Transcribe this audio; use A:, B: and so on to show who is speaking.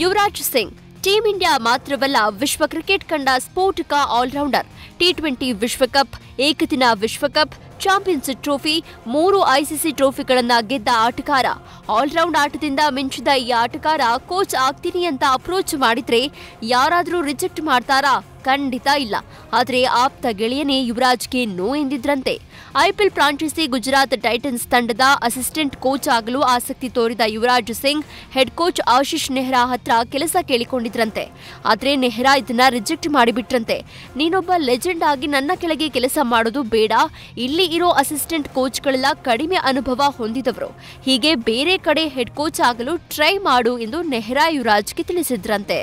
A: Yuvraj Singh, team India ಮಾತ್ರವಲ್ಲ ವಿಶ್ವ cricket ಕಂಡ ಸ್ಫೋಟಕ ಆಲ್ರೌಂಡರ್ ಟಿ ಟ್ವೆಂಟಿ ವಿಶ್ವಕಪ್, ಏಕದಿನ ವಿಶ್ವಕಪ್ ಚಾಂಪಿಯನ್ಸ್ ಟ್ರೋಫಿ, ಮೂರು ಐಸಿಸಿ ಟ್ರೋಫಿಗಳನ್ನ ಗೆದ್ದ ಆಟಗಾರ. ಆಲ್ರೌಂಡ್ ಆಟದಿಂದ ಮಿಂಚಿದ ಈ ಆಟಗಾರ ಕೋಚ್ ಆಗ್ತೀನಿ ಅಂತ ಅಪ್ರೋಚ್ ಮಾಡಿದ್ರೆ ಯಾರಾದರೂ ರಿಜೆಕ್ಟ್ ಮಾಡ್ತಾರಾ? ಖಂಡಿತ ಇಲ್ಲ. ಆದರೆ ಆಪ್ತ ಗೆಳೆಯನೇ ಯುವರಾಜ್ಗೆ ನೋ ಎಂದಿದ್ರಂತೆ. ಐಪಿಎಲ್ ಫ್ರಾಂಚೈಸಿ ಗುಜರಾತ್ ಟೈಟನ್ಸ್ ತಂಡದ ಅಸಿಸ್ಟೆಂಟ್ ಕೋಚ್ ಆಗಲು ಆಸಕ್ತಿ ತೋರಿದ ಯುವರಾಜ್ ಸಿಂಗ್, ಹೆಡ್ ಕೋಚ್ ಆಶೀಶ್ ನೆಹ್ರಾ ಹತ್ರ ಕೆಲಸ ಕೇಳಿಕೊಂಡಿದ್ರಂತೆ. ಆದರೆ ನೆಹ್ರಾ ಇದನ್ನ ರಿಜೆಕ್ಟ್ ಮಾಡಿಬಿಟ್ರಂತೆ. ನೀನೊಬ್ಬ ಲೆಜೆಂಡ್ ಆಗಿ ನನ್ನ ಕೆಳಗೆ ಕೆಲಸ ಮಾಡೋದು ಬೇಡ. ಇಲ್ಲಿ ಇರೋ ಅಸಿಸ್ಟೆಂಟ್ ಕೋಚ್ಗಳೆಲ್ಲ ಕಡಿಮೆ ಅನುಭವ ಹೊಂದಿದವರು. ಹೀಗೆ ಬೇರೆ ಕಡೆ ಹೆಡ್ ಕೋಚ್ ಆಗಲು ಟ್ರೈ ಮಾಡು ಎಂದು ನೆಹ್ರಾ ಯುವರಾಜ್ಗೆ ತಿಳಿಸಿದ್ರಂತೆ.